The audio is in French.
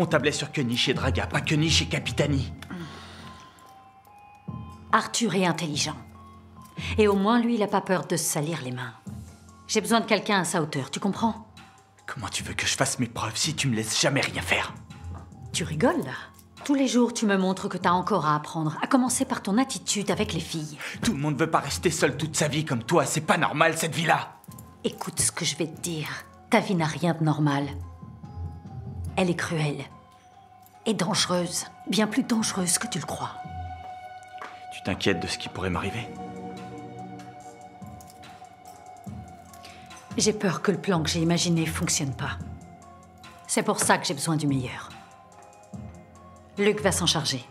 On tablait sur Kenish et Draga, pas Kenish et Capitani. Arthur est intelligent. Et au moins, lui, il a pas peur de se salir les mains. J'ai besoin de quelqu'un à sa hauteur, tu comprends? Comment tu veux que je fasse mes preuves si tu me laisses jamais rien faire? Tu rigoles, là? Tous les jours, tu me montres que t'as encore à apprendre, à commencer par ton attitude avec les filles. Tout le monde veut pas rester seul toute sa vie comme toi, c'est pas normal cette vie-là Écoute ce que je vais te dire. Ta vie n'a rien de normal. Elle est cruelle. Et dangereuse. Bien plus dangereuse que tu le crois. Tu t'inquiètes de ce qui pourrait m'arriver? J'ai peur que le plan que j'ai imaginé fonctionne pas. C'est pour ça que j'ai besoin du meilleur. Luc va s'en charger.